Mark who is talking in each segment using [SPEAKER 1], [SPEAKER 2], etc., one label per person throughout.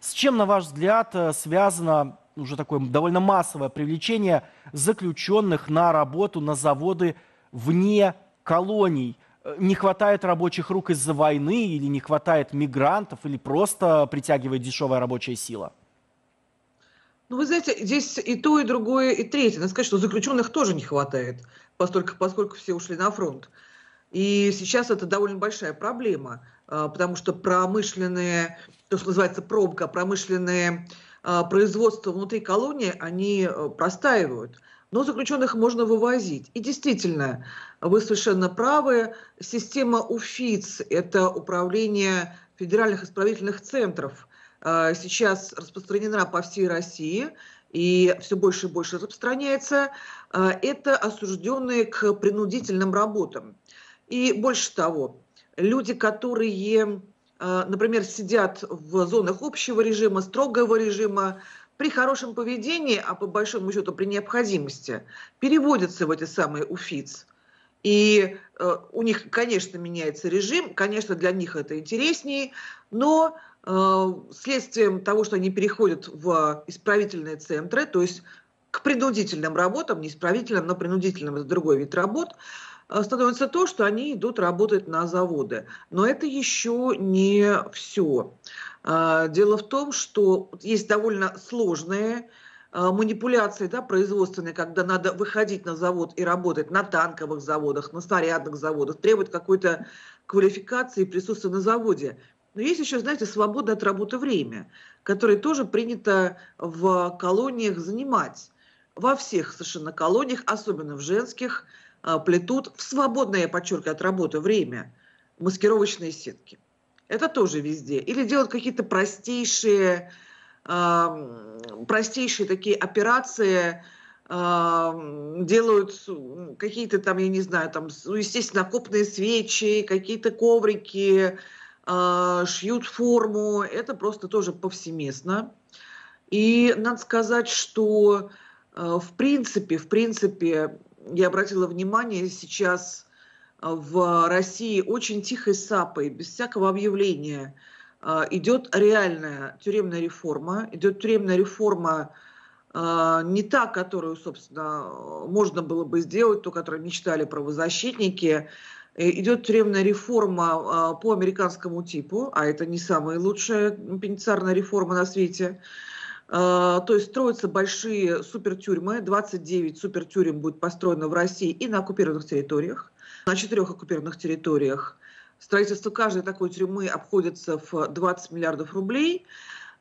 [SPEAKER 1] С чем, на ваш взгляд, связано уже такое довольно массовое привлечение заключенных на работу на заводы вне колоний? Не хватает рабочих рук из-за войны или не хватает мигрантов или просто притягивает дешевая рабочая сила?
[SPEAKER 2] Ну, вы знаете, здесь и то, и другое, и третье. Надо сказать, что заключенных тоже не хватает, поскольку, поскольку все ушли на фронт. И сейчас это довольно большая проблема, а, потому что промышленные, то, что называется пробка, промышленные а, производства внутри колонии, они э, простаивают. Но заключенных можно вывозить. И действительно, вы совершенно правы, система УФИЦ – это управление федеральных исправительных центров – а, сейчас распространена по всей России и все больше и больше распространяется, а, это осужденные к принудительным работам. И больше того, люди, которые, а, например, сидят в зонах общего режима, строгого режима, при хорошем поведении, а по большому счету при необходимости, переводятся в эти самые УФИЦ. И э, у них, конечно, меняется режим, конечно, для них это интереснее, но Э, следствием того, что они переходят в исправительные центры, то есть к принудительным работам, не исправительным, но принудительным, это другой вид работ, э, становится то, что они идут работать на заводы. Но это еще не все. Э, дело в том, что есть довольно сложные манипуляции да, производственные, когда надо выходить на завод и работать на танковых заводах, на снарядных заводах, требует какой-то квалификации присутствия на заводе. Но есть еще, знаете, свобода от работы время, которое тоже принято в колониях занимать. Во всех совершенно колониях, особенно в женских, а, плетут в свободное, я подчеркиваю, от работы время маскировочные сетки. Это тоже везде. Или делают какие-то простейшие, простейшие такие операции, делают какие-то там, я не знаю, там, ну, естественно, окопные свечи, какие-то коврики, а, шьют форму, это просто тоже повсеместно. И надо сказать, что а, в принципе, в принципе, я обратила внимание сейчас а, в России очень тихой сапой, без всякого объявления, идет реальная тюремная реформа. Идет тюремная реформа не та, которую, собственно, можно было бы сделать, ту, которую мечтали правозащитники, Э, идет тюремная реформа а, по американскому типу, а это не самая лучшая пенитенциарная реформа на свете. А, то есть строятся большие супертюрьмы, 29 супертюрем будет построено в России и на оккупированных территориях, на четырех оккупированных территориях. Строительство каждой такой тюрьмы обходится в 20 миллиардов рублей.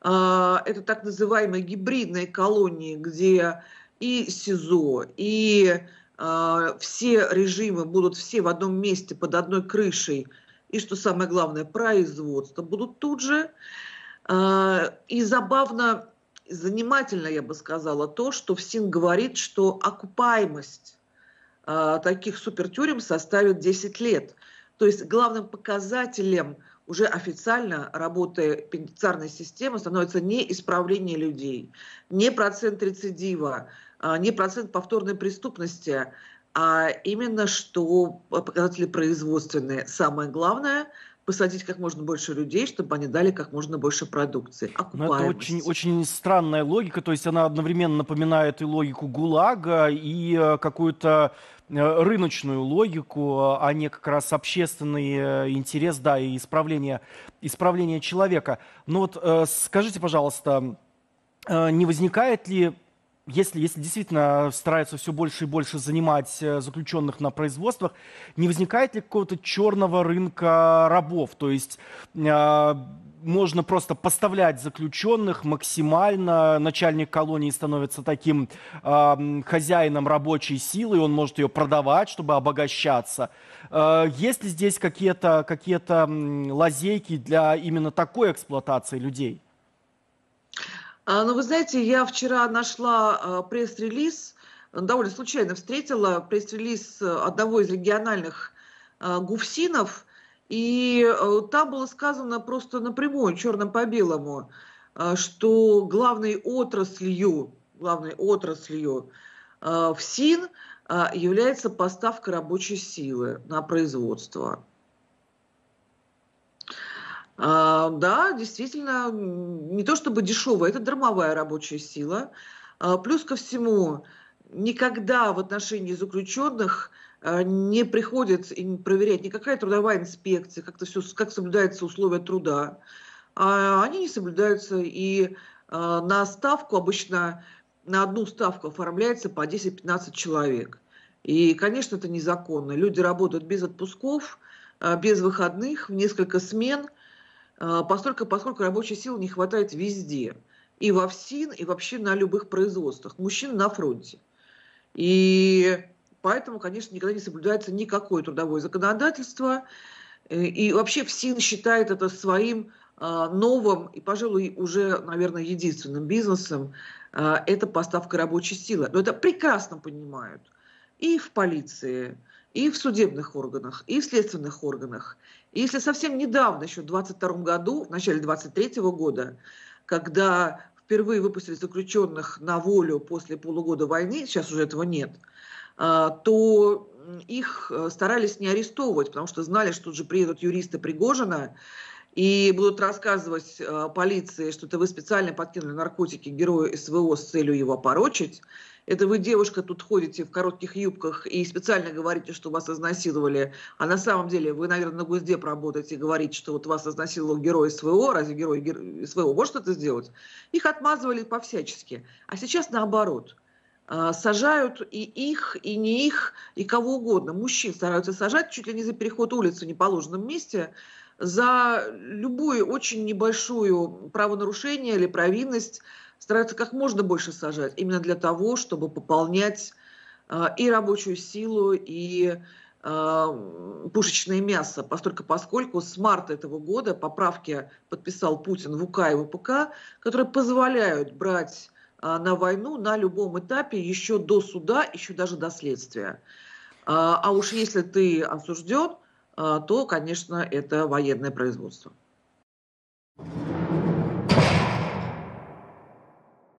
[SPEAKER 2] А, это так называемые гибридные колонии, где и СИЗО, и а, все режимы будут все в одном месте, под одной крышей, и, что самое главное, производство будут тут же. И забавно, занимательно, я бы сказала, то, что ФСИН говорит, что окупаемость а, таких супертюрем составит 10 лет. То есть главным показателем уже официально работы пенитенциарной системы становится не исправление людей, не процент рецидива, а, не процент повторной преступности, а именно что показатели производственные. Самое главное – посадить как можно больше людей, чтобы они дали как можно больше продукции.
[SPEAKER 1] Но ну, это очень, очень странная логика, то есть она одновременно напоминает и логику ГУЛАГа, и э, какую-то э, рыночную логику, а не как раз общественный э, интерес, да, и исправление, исправление человека. Но вот скажите, пожалуйста, не возникает ли если, если действительно стараются все больше и больше занимать э, заключенных на производствах, не возникает ли какого-то черного рынка рабов? То есть э, можно просто поставлять заключенных максимально. Начальник колонии становится таким э, хозяином рабочей силы, он может ее продавать, чтобы обогащаться. Э, есть ли здесь какие-то какие лазейки для именно такой эксплуатации людей?
[SPEAKER 2] А, ну, вы знаете, я вчера нашла а, пресс-релиз, довольно случайно встретила пресс-релиз одного из региональных а, гуфсинов, и там было сказано просто напрямую, черным по белому, что главной отраслью, главной отраслью в СИН является поставка рабочей силы на производство. А, да, действительно, не то чтобы дешевая, это дармовая рабочая сила. А, плюс ко всему, никогда в отношении заключенных а, не приходит проверять никакая трудовая инспекция, как-то все, как соблюдаются условия труда. Они не соблюдаются, и на ставку обычно, на одну ставку оформляется по 10-15 человек. И, конечно, это незаконно. Люди работают без отпусков, без выходных, в несколько смен – поскольку, поскольку рабочей силы не хватает везде. И во ФСИН, и вообще на любых производствах. Мужчин на фронте. И поэтому, конечно, никогда не соблюдается никакое трудовое законодательство. Э, и вообще ФСИН считает это своим а, новым и, пожалуй, уже, наверное, единственным бизнесом. А, это поставка рабочей силы. Но это прекрасно понимают и в полиции, и в судебных органах, и в следственных органах. И если совсем недавно, еще в 22 году, в начале 23 года, когда впервые выпустили заключенных на волю после полугода войны, сейчас уже этого нет, а, то их э, старались не арестовывать, потому что знали, что тут же приедут юристы Пригожина и будут рассказывать э, полиции, что это вы специально подкинули наркотики герою СВО с целью его опорочить. Это вы, девушка, тут ходите в коротких юбках и специально говорите, что вас изнасиловали, а на самом деле вы, наверное, на Госдеп работаете и говорите, что вот вас изнасиловал герой СВО, разве герой СВО может это сделать? Их отмазывали по-всячески. А сейчас наоборот а, сажают и их, и не их, и кого угодно. Мужчин стараются сажать чуть ли не за переход улицы в неположенном месте, за любую очень небольшую правонарушение или провинность, стараются как можно больше сажать, именно для того, чтобы пополнять э, и рабочую силу, и э, пушечное мясо, поскольку, поскольку с марта этого года поправки подписал Путин в УК и ВПК, которые позволяют брать э, на войну на любом этапе еще до суда, еще даже до следствия. А уж если ты осужден, то, конечно, это военное производство.